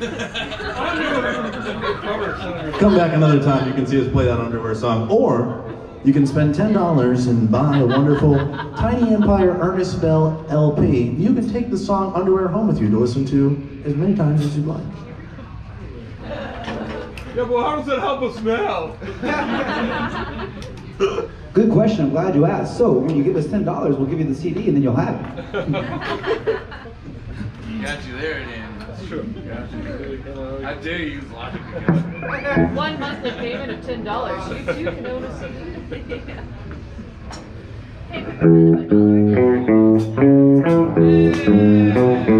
Come back another time, you can see us play that underwear song. Or you can spend $10 and buy a wonderful Tiny Empire Ernest Bell LP. You can take the song Underwear Home with you to listen to as many times as you'd like. Yeah, well, how does that help us now? Good question. I'm glad you asked. So, when you give us $10, we'll give you the CD and then you'll have it. Got you there, Dan. That's true. Yeah. I dare you use logic again. One monthly payment of ten dollars. You too can own a yeah. hey,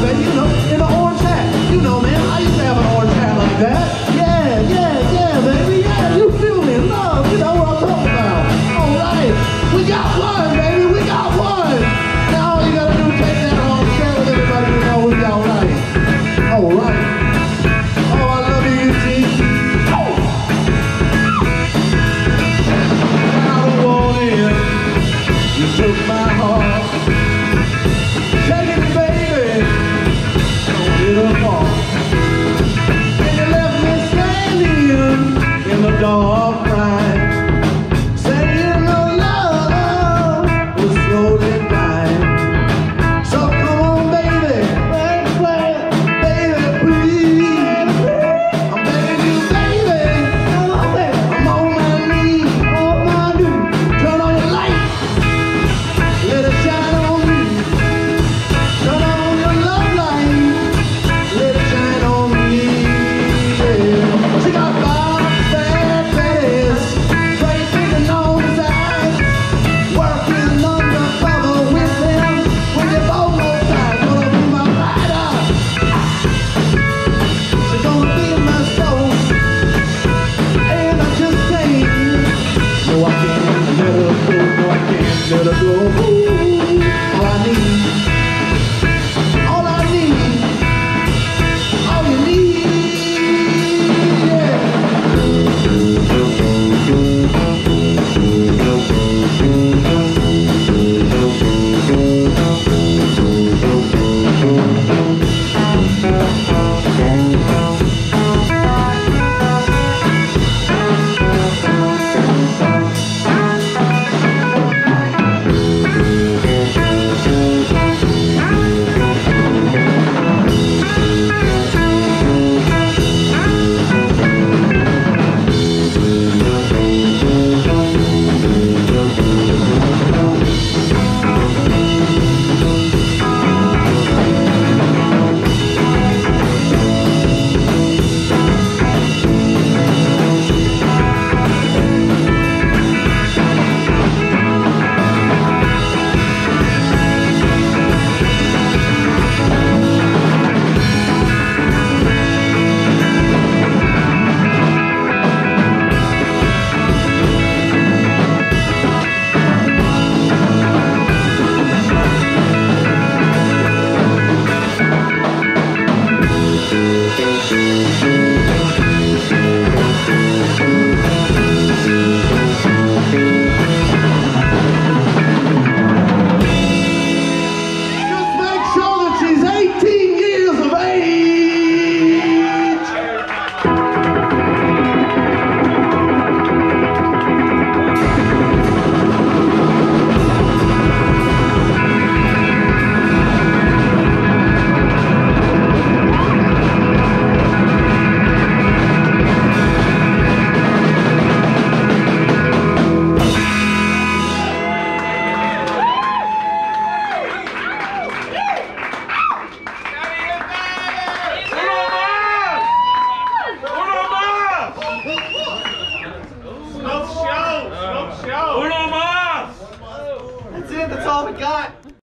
But you know,